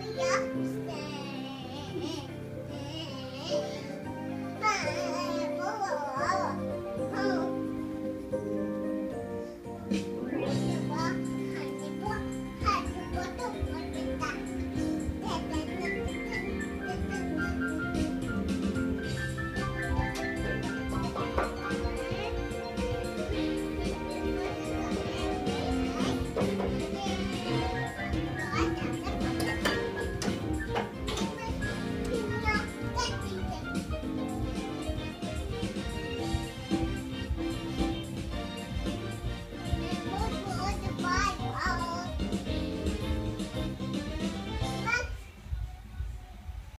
Yeah.